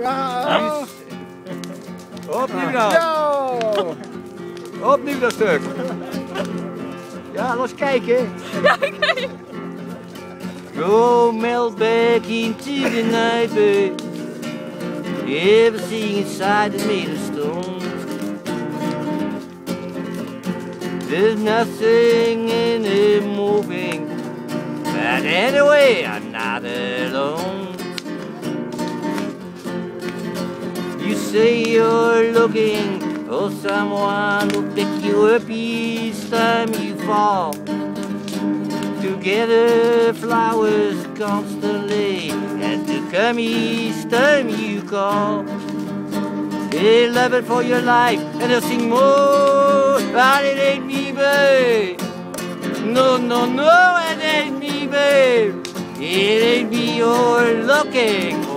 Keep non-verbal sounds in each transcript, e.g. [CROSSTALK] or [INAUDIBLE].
Ja! Opnieuw dan. Ja! Opnieuw dat stuk. Ja, laat eens kijken. Ja, kijk. Go melt back into the night, babe. Everything inside is made of stone. There's nothing in it moving. But anyway, I'm not alone. You say you're looking for someone who'll pick you up each time you fall. Together flowers constantly and to come each time you call. They love it for your life and they'll sing more, but it ain't me, babe. No, no, no, it ain't me, babe. It ain't me you're looking for,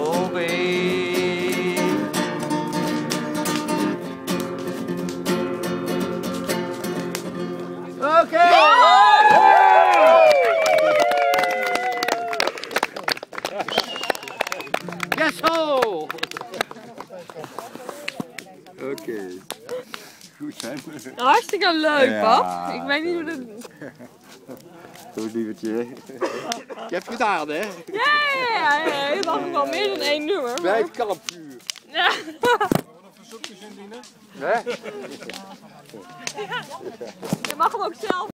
Okay. Yes, ho! Oké. Goed, hè? Hartstikke leuk, Ja, pap. Ik weet niet hoe dat... [LAUGHS] Goed, lievertje. Je hebt gedaan, hè? Ja, ja, ja. Je mag wel meer dan één nummer. maar- Vijf kampvuur. [LAUGHS] Je mag hem ook zelf